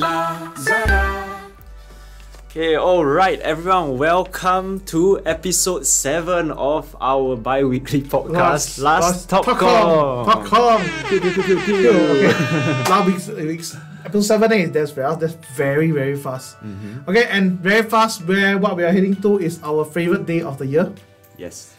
Lazada. Okay, alright, everyone, welcome to episode 7 of our bi weekly podcast, Laz, Talk Kong. Top com. Pew, pew, pew, pew, pew. Okay. Last week's, week's episode seven eh, that's very that's very very fast. Mm-hmm. Okay, and very fast. Where what we are heading to is our favorite day of the year, Yes.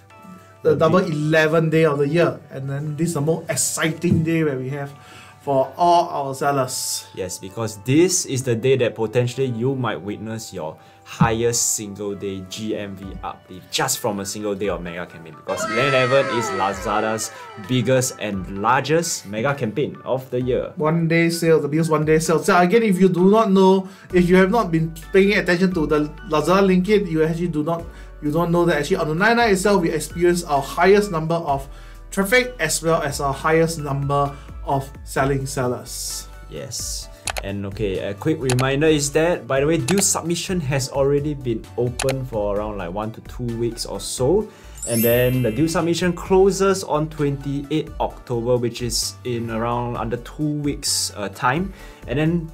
the double eleven day of the year, and then this is the most exciting day where we have for all our sellers. Yes, because this is the day that potentially you might witness your highest single day GMV uplift just from a single day of mega campaign. Because 11 is Lazada's biggest and largest mega campaign of the year. One day sale, the biggest one day sale. So again, if you do not know, if you have not been paying attention to the Lazada linkage, you actually do not you don't know that actually on the 99 itself we experienced our highest number of traffic as well as our highest number of selling sellers. Yes. And okay, a quick reminder is that by the way, due submission has already been open for around like one to two weeks or so. And then the due submission closes on 28 October, which is in around under two weeks uh, time. And then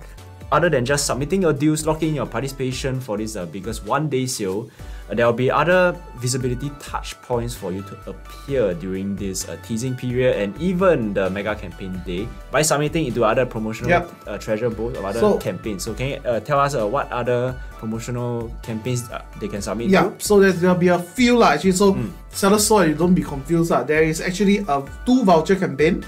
other than just submitting your dues, locking your participation for this uh, biggest one day sale, uh, there will be other visibility touch points for you to appear during this uh, teasing period and even the mega campaign day by submitting into other promotional Yep. uh, treasure boats or other So- campaigns. So can you uh, tell us uh, what other promotional campaigns uh, they can submit Yeah, to? so there's, there'll be a few lah actually. So sellers so you don't be confused lah. There is actually a two voucher campaign.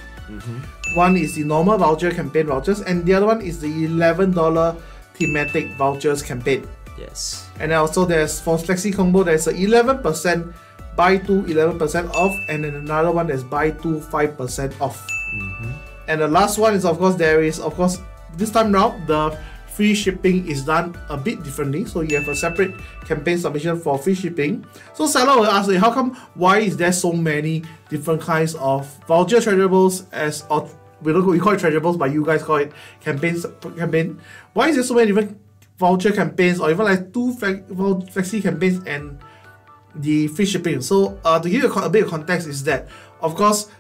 One is the normal voucher campaign vouchers, and the other one is the eleven dollar thematic vouchers campaign. Yes. And also there's for Flexi Combo there's a 11% buy two 11% off and then another one that's buy two 5% off. Mm-hmm. And the last one is of course there is of course this time round the free shipping is done a bit differently. So you have a separate campaign submission for free shipping. So seller will ask, "Hey, how come why is there so many different kinds of voucher treasurables as or we don't we call it treasurables, but you guys call it campaigns campaign. Why is there so many different voucher campaigns or even like two flexi campaigns and the free shipping. So uh, to give you a, a bit of context is that of course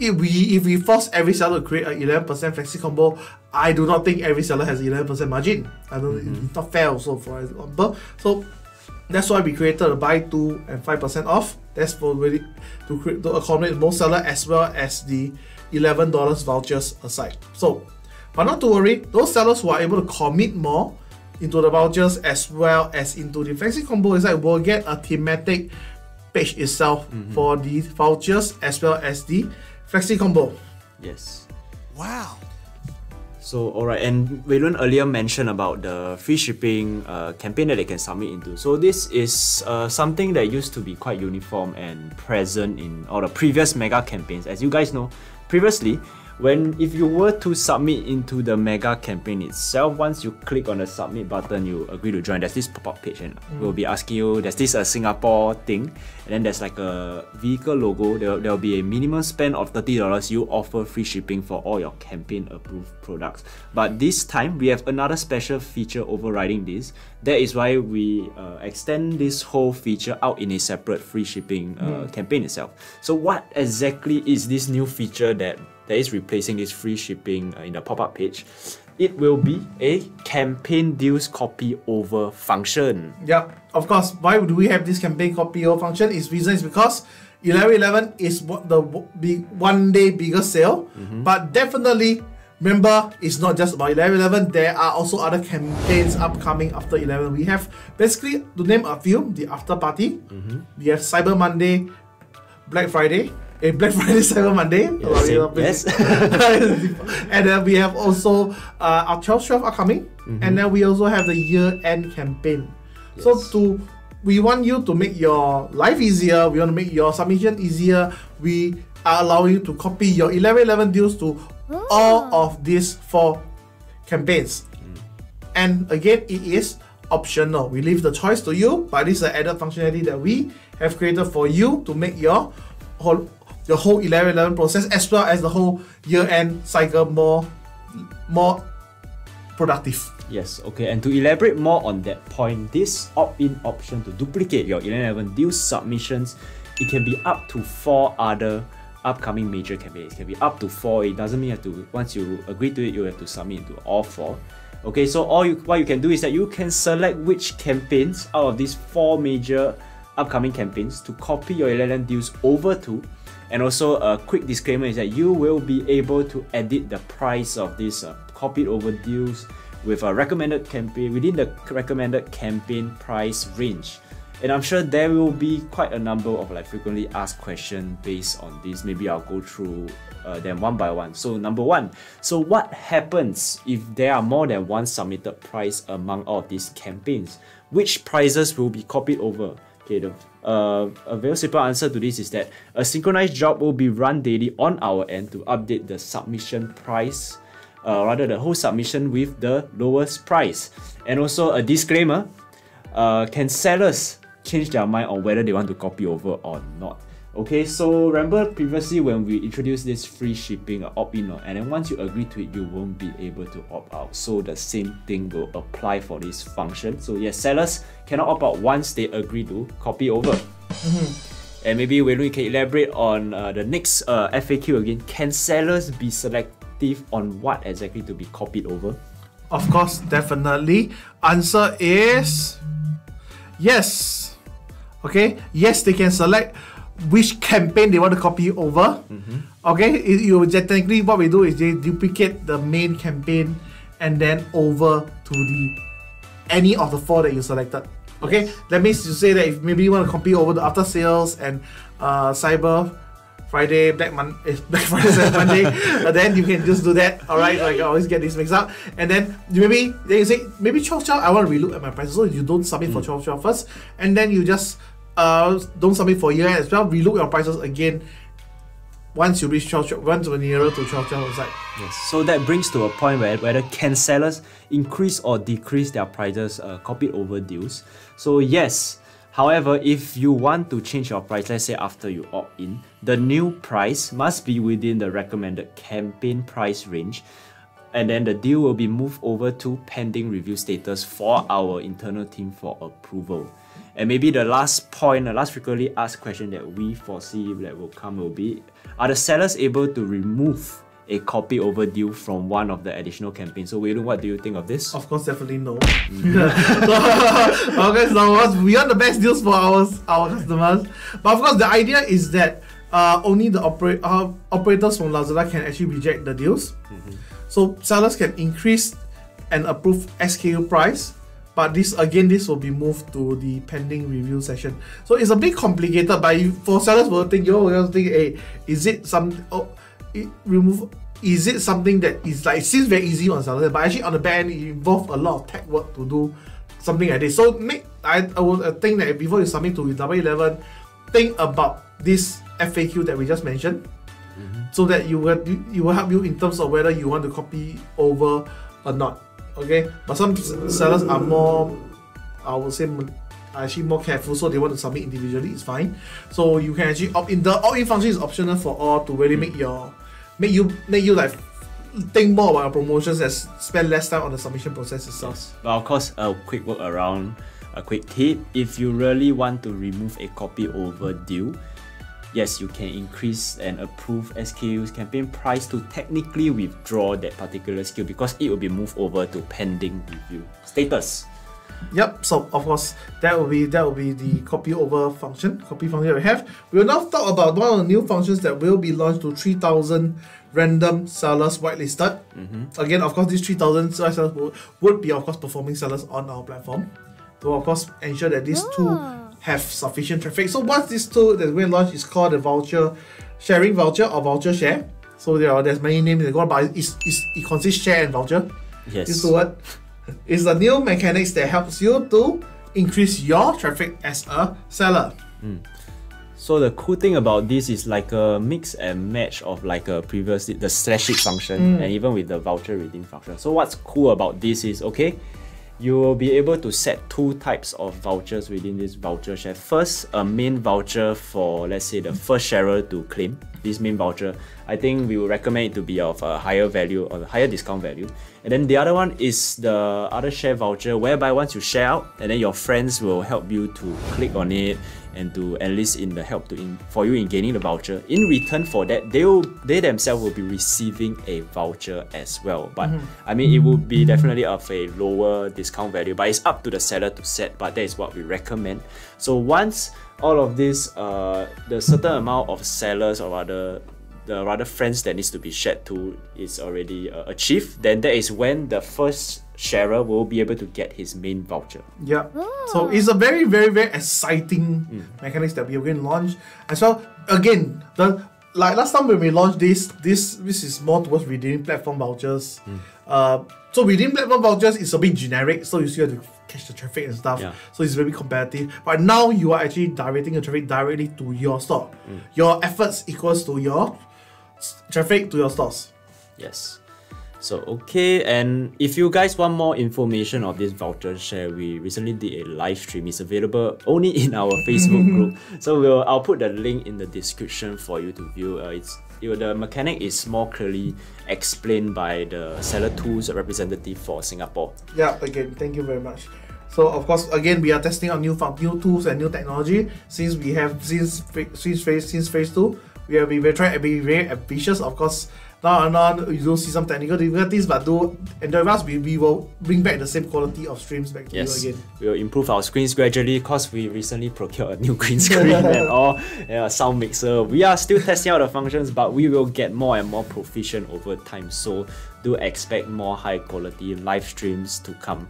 if we if we force every seller to create a 11% flexi combo, I do not think every seller has 11% margin. I don't mm-hmm. it's not fair also for example. So that's why we created a buy two and five percent off. That's for really to create to accommodate most seller as well as the eleven dollars vouchers aside. So, but not to worry, those sellers who are able to commit more into the vouchers as well as into the flexi combo inside will get a thematic page itself mm-hmm. for the vouchers as well as the flexi combo. Yes. Wow. So alright, and Waylon earlier mentioned about the free shipping uh, campaign that they can submit into. So this is uh, something that used to be quite uniform and present in all the previous mega campaigns. As you guys know, previously, when if you were to submit into the mega campaign itself, once you click on the submit button, you agree to join. There's this pop-up page and we'll be asking you. There's this uh, Singapore thing, and then there's like a vehicle logo. There there will be a minimum spend of thirty dollars. You offer free shipping for all your campaign approved products. But this time we have another special feature overriding this. That is why we uh, extend this whole feature out in a separate free shipping uh, campaign itself. So what exactly is this new feature that that is replacing this free shipping uh, in the pop-up page? It will be a campaign deals copy over function. Yep, of course. Why do we have this campaign copy over function? Is reason is because 1111 is what the big one day bigger sale, but definitely remember it's not just about 1111. There are also other campaigns upcoming after 11. We have basically to name a few: the after party, we have Cyber Monday, Black Friday. Eh, Black Friday, Cyber Monday. Yeah, same. Yes. and then we have also uh, our 12 12 are coming, and then we also have the year end campaign. So to we want you to make your life easier. We want to make your submission easier. We are allowing you to copy your 1111 deals to all of these four campaigns. And again, it is optional. We leave the choice to you, but this is an added functionality that we have created for you to make your whole your whole 1111 process as well as the whole year-end cycle more more productive. Yes, okay, and to elaborate more on that point, this opt-in option to duplicate your 1111 deal submissions, it can be up to four other upcoming major campaigns. It can be up to four. It doesn't mean you have to once you agree to it, you have to submit into all four. Okay, so all you what you can do is that you can select which campaigns out of these four major upcoming campaigns to copy your 1111 deals over to. And also a quick disclaimer is that you will be able to edit the price of these uh, copied over deals with a recommended campaign within the recommended campaign price range. And I'm sure there will be quite a number of like frequently asked questions based on this. Maybe I'll go through uh, them one by one. So number one, so what happens if there are more than one submitted price among all of these campaigns? Which prices will be copied over? Okay, the, uh, a very simple answer to this is that a synchronized job will be run daily on our end to update the submission price, uh, rather the whole submission with the lowest price. And also a disclaimer, uh, can sellers change their mind on whether they want to copy over or not? Okay, so remember previously when we introduced this free shipping uh, opt-in uh, and then once you agree to it, you won't be able to opt out. So the same thing will apply for this function. So yes, sellers cannot opt out once they agree to copy over. And maybe Wei Lun, you can elaborate on uh, the next uh, FAQ again. Can sellers be selective on what exactly to be copied over? Of course, definitely. Answer is yes. Okay, yes, they can select which campaign they want to copy over. Okay, it, you technically what we do is they duplicate the main campaign and then over to the any of the four that you selected. Okay, that means you say that if maybe you want to copy over the after sales and uh, cyber Friday, Black Mon- eh, Black Friday, Cyber Monday, uh, then you can just do that. All right, like I always get this mixed up, and then you maybe then you say maybe twelve twelve. I want to relook at my prices, so you don't submit for 12 12 first, and then you just uh don't submit for year as well. Relook your prices again once you reach 12 12, once you're nearer to 12 12 it's Yes. So that brings to a point where whether can sellers increase or decrease their prices uh, copied over deals. So yes. However, if you want to change your price, let's say after you opt in, the new price must be within the recommended campaign price range. And then the deal will be moved over to pending review status for our internal team for approval. And maybe the last point, the last frequently asked question that we foresee that will come will be Are the sellers able to remove a copy over deal from one of the additional campaigns? So, Wei Lun, what do you think of this? Of course, definitely no. so, okay, so we want the best deals for our our customers. But of course, the idea is that uh, only the opera- uh, operators from Lazada can actually reject the deals. So sellers can increase and approve SKU price, but this again, this will be moved to the pending review session. So it's a bit complicated. But if, for sellers, will think, you will think, hey, is it some oh, it remove? Is it something that is like it seems very easy on sellers, but actually on the back end it involves a lot of tech work to do something like this. So make I, I would think that before you submit to Double Eleven, think about this FAQ that we just mentioned, mm-hmm. so that you will you will help you in terms of whether you want to copy over or not. Okay, but some sellers are more, I would say, actually more careful, so they want to submit individually. It's fine. So you can actually opt in. The opt-in function is optional for all to really make your make you make you like think more about promotions and spend less time on the submission process itself. But of course, a quick work around, a quick tip. If you really want to remove a copy over deal, yes, you can increase and approve SKU's campaign price to technically withdraw that particular SKU because it will be moved over to pending review status. Yep. So of course that will be that will be the copy over function, copy function that we have. We will now talk about one of the new functions that will be launched to 3,000 random sellers whitelisted. Mm-hmm. Again, of course, these 3,000 sellers would, would be of course performing sellers on our platform to of course ensure that these two ah. Have sufficient traffic. So once this tool that we launch is called the voucher sharing voucher or voucher share. So there are there's many names that go but it's, it's, it consists share and voucher. Yes. This word is the new mechanics that helps you to increase your traffic as a seller. Hmm. So the cool thing about this is like a mix and match of like a previous the slash it function hmm. and even with the voucher redeem function. So what's cool about this is okay, you will be able to set two types of vouchers within this voucher share. First, a main voucher for let's say the first sharer to claim this main voucher. I think we will recommend it to be of a higher value or higher discount value. And then the other one is the other share voucher whereby once you share out and then your friends will help you to click on it and to enlist in the help to in, for you in gaining the voucher. In return for that, they will they themselves will be receiving a voucher as well. But I mean, it would be definitely of a lower discount value, but it's up to the seller to set. But that is what we recommend. So once all of this, uh, the certain amount of sellers or rather the rather friends that needs to be shared to is already uh, achieved, then that is when the first sharer will be able to get his main voucher. Yeah. So it's a very, very, very exciting mechanics that we are going to launch. As well, again, the like last time when we launched this, this this is more towards redeeming platform vouchers. Uh, so redeeming platform vouchers is a bit generic, so you still have to catch the traffic and stuff. Yeah. So it's very competitive. But now you are actually directing the traffic directly to your store. Your efforts equals to your traffic to your stores. Yes. So okay, and if you guys want more information of this voucher share, we recently did a live stream. It's available only in our Facebook group. So we'll I'll put the link in the description for you to view. Uh, it's it, the mechanic is more clearly explained by the seller tools representative for Singapore. Yeah, again, thank you very much. So of course, again, we are testing out new fun- new tools and new technology. Since we have since since phase since phase two, we have been very trying to be very ambitious. Of course, now and on you don't see some technical difficulties, but do enjoy us. We, we will bring back the same quality of streams back to Yes, you again. we'll improve our screens gradually because we recently procured a new green screen and all, yeah, sound mixer. We are still testing out the functions, but we will get more and more proficient over time. So do expect more high quality live streams to come.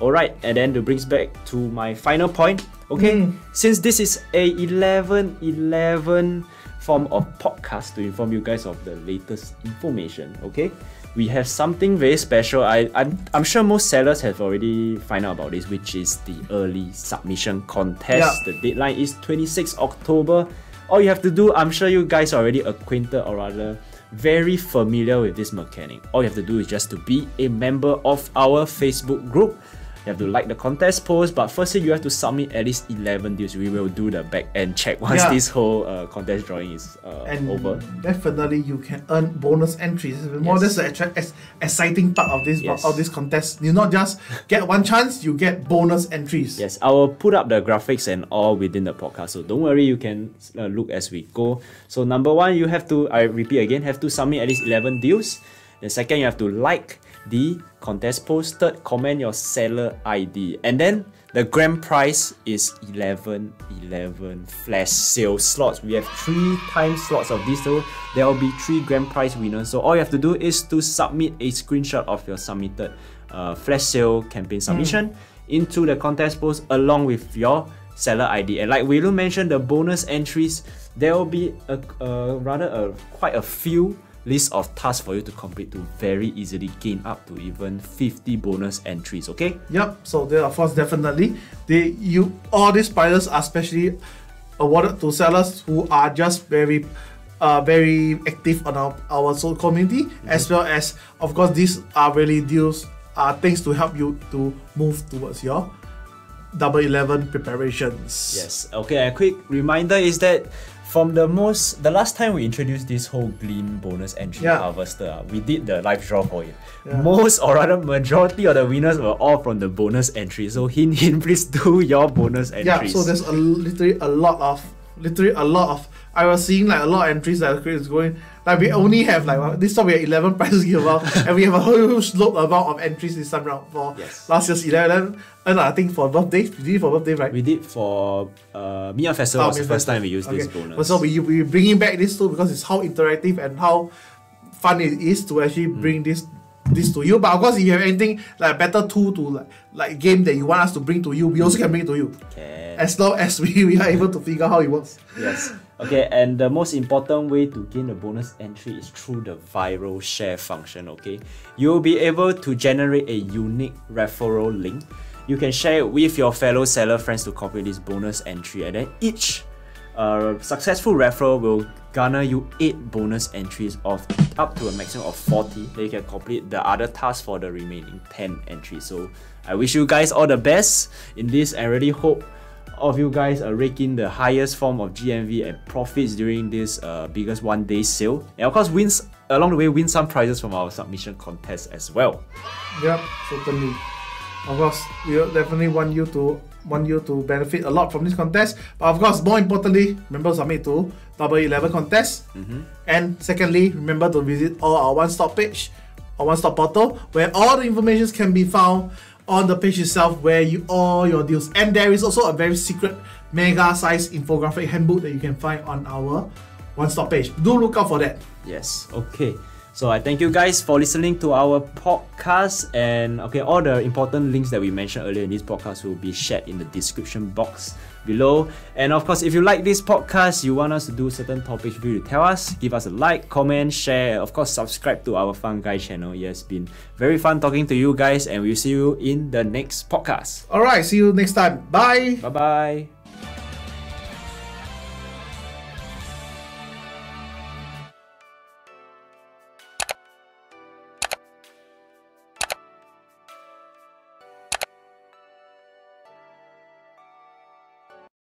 Alright, and then to brings back to my final point. Okay, hmm. since this is a 11 11 form of podcast to inform you guys of the latest information, okay? We have something very special. I, I'm, I'm sure most sellers have already find out about this, which is the early submission contest. Yeah. The deadline is 26 October. All you have to do, I'm sure you guys are already acquainted or rather very familiar with this mechanic. All you have to do is just to be a member of our Facebook group. You have to like the contest post, but firstly you have to submit at least 11 deals. We will do the back end check once Yeah. this whole uh, contest drawing is uh, And over. definitely you can earn bonus entries. More Yes. that's the ex- exciting part of this Yes. of this contest. You not just get one chance, you get bonus entries. Yes, I will put up the graphics and all within the podcast. So don't worry, you can uh, look as we go. So number one, you have to, I repeat again, have to submit at least 11 deals. The second, you have to like the contest post. Third, comment your seller ID. And then the grand prize is 11 11 flash sale slots. We have three time slots of this, so there will be three grand prize winners. So all you have to do is to submit a screenshot of your submitted uh, flash sale campaign submission into the contest post along with your seller ID. And like Wei Lun mentioned, the bonus entries, there will be a, a rather a quite a few list of tasks for you to complete to very easily gain up to even 50 bonus entries. Okay? Yep. So there, are first definitely they you all these prizes are specially awarded to sellers who are just very, uh, very active on our our social community, as well as of course these are really deals are things to help you to move towards your double eleven preparations. Yes. Okay. A quick reminder is that from the most the last time we introduced this whole Gleam bonus entry Yeah. harvester, uh, we did the live draw for it Yeah. Most or rather majority of the winners were all from the bonus entry. So hint hint, please do your bonus entries Yeah, so there's a literally a lot of literally a lot of I was seeing like a lot of entries that is going like we only have like well, this time we have eleven prizes give out and we have a huge load amount of entries this time round for Yes. last year's eleven and I think for birthday we did it for birthday right? we did for uh Mia Festival Oh, was the first Festival. time we used this Okay. bonus. So we we bringing back this too because it's how interactive and how fun it is to actually Hmm. bring this this to you. But of course, if you have anything like better tool to like like game that you want us to bring to you, we also can bring it to you Can. as long as we, we are able to figure out how it works. Yes. Okay, and the most important way to gain the bonus entry is through the viral share function. Okay, you'll be able to generate a unique referral link. You can share it with your fellow seller friends to complete this bonus entry, and then each uh, successful referral will garner you 8 bonus entries of up to a maximum of 40 that you can complete the other tasks for the remaining 10 entries so i wish you guys all the best in this i really hope all of you guys are raking the highest form of gmv and profits during this uh, biggest one day sale and of course wins along the way win some prizes from our submission contest as well Yep, certainly. Of course, we definitely want you to want you to benefit a lot from this contest. But of course, more importantly, remember to submit to Double Eleven contest. And secondly, remember to visit all our one-stop page our one-stop portal where all the information can be found on the page itself where you all your deals. And there is also a very secret mega size infographic handbook that you can find on our one-stop page. Do look out for that. Yes. Okay. So I thank you guys for listening to our podcast and okay all the important links that we mentioned earlier in this podcast will be shared in the description box below. And of course if you like this podcast, you want us to do certain topics you to tell us, give us a like, comment, share, of course subscribe to our Fun Guy channel. It has been very fun talking to you guys and we'll see you in the next podcast. Alright, see you next time. Bye. Bye bye.